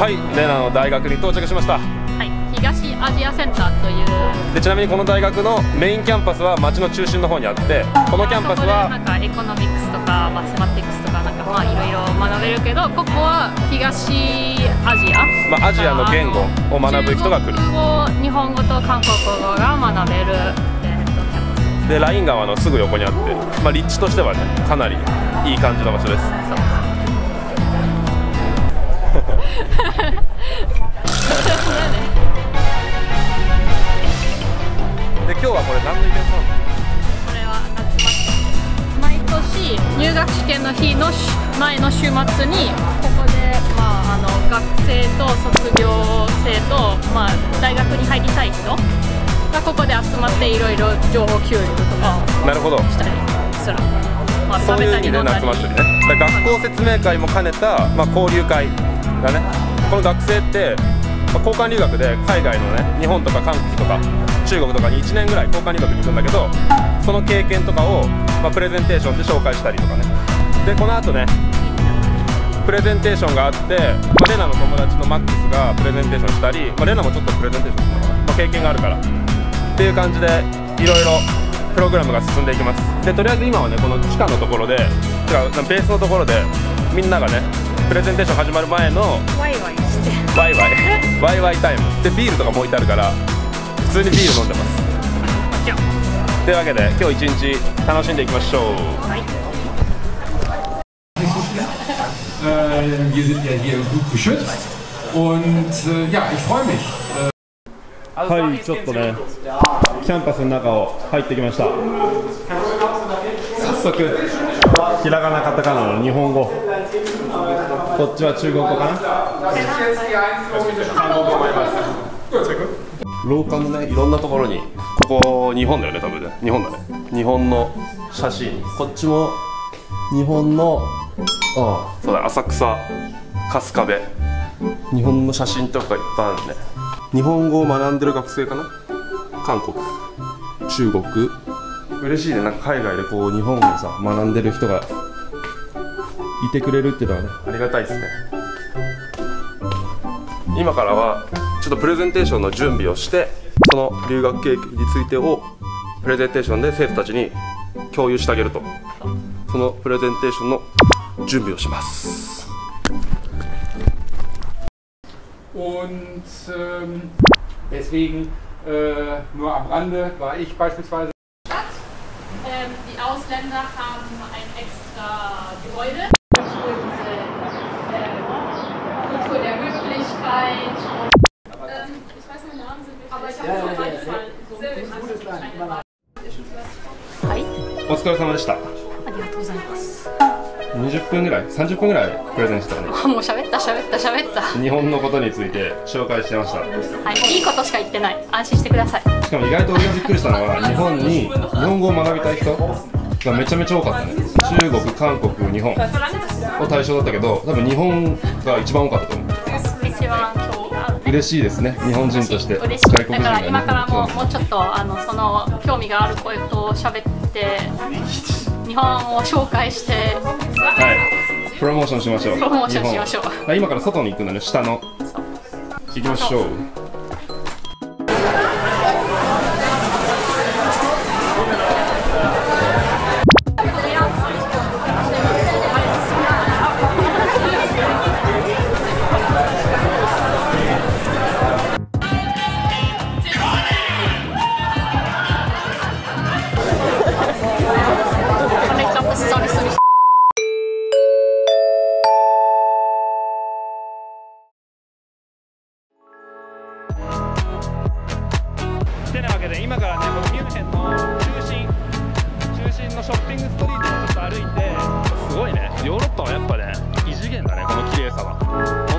はいレナの大学に到着しました。はい、東アジアセンターという。でちなみにこの大学のメインキャンパスは街の中心の方にあってこのキャンパスそこでなはんか economics とか mathematics とかなんかまあいろいろ学べるけどここは東アジア、まあアジアの言語を学ぶ人が来る。日本語と韓国語が学べる、でライン川のすぐ横にあって、まあ、立地としてはねかなりいい感じの場所ですで今日はこれ何のイベントなのこれは夏祭り毎年入学試験の日のし前の週末にここで、まあ、あの学生と卒業生と、まあ、大学に入りたい人がここで集まっていろいろ情報共有とか。をなるほど。したりする、まあ、そういう意味で夏祭りね。学校説明会も兼ねた、まあ、交流会がね。この学生って、まあ交換留学で海外のね日本とか韓国とか中国とかに1年ぐらい交換留学に行くんだけどその経験とかを、まあ、プレゼンテーションで紹介したりとかね。でこの後ねプレゼンテーションがあって、まあ、レナの友達のマックスがプレゼンテーションしたり、まあ、レナもちょっとプレゼンテーションするのかな、まあ、経験があるから。っていう感じでいろいろプログラムが進んでいきます。でとりあえず今はねこの地下のところでてかベースのところでみんながねプレゼンテーション始まる前のワイワイして。ワイワイ。ワイワイタイム。でビールとかも置いてあるから普通にビール飲んでます。というわけで今日一日楽しんでいきましょう。はい、Äh, wir sind ja hier gut geschützt. Und äh, ja, ich freue mich. はいちょっとねキャンパスの中を入ってきました。早速ひらがなカタカナの日本語。こっちは中国語かな？廊下のねいろんなところに。ここ日本だよね多分ね。日本だね。日本の写真。こっちも日本のああ。そうだ浅草春日部。日本の写真とかいっぱいあるね日本語を学んでる学生かな？韓国。中国。嬉しいね。なんか海外でこう日本をさ学んでる人がいてくれるっていうのはねありがたいですね。今からはちょっとプレゼンテーションの準備をしてその留学経験についてをプレゼンテーションで生徒たちに共有してあげると。そのプレゼンテーションの準備をします。Und ähm, deswegen, äh, nur am Rande, war ich beispielsweise. Ähm, die Ausländer haben ein extra Gebäude. Kultur der Höflichkeit. Ähm, ich weiß nicht, den Namen sind wir Aber ich habe es auf jeden Fall so はい、お疲れ様でしたありがとうございます。 20分ぐらい30分ぐらいプレゼンしたよねあもう喋った喋った喋った。日本のことについて紹介してましたはい、いいことしか言ってない。安心してください。しかも意外と俺がびっくりしたのは 日本に日本語を学びたい人がめちゃめちゃ多かったね中国韓国日本を対象だったけど多分日本が一番多かったと思う一番。嬉しいですね日本人として嬉しい。だ外国人がから今からももうちょっとあのその興味がある声と喋って日本を紹介してはい。プロモーションしましょう。プロモーションしましょう。日本。あ今から外に行くんだね。下の。行きましょうで今からねこのミュンヘンの中心中心のショッピングストリートをちょっと歩いてすごいねヨーロッパはやっぱね異次元だねこの綺麗さは。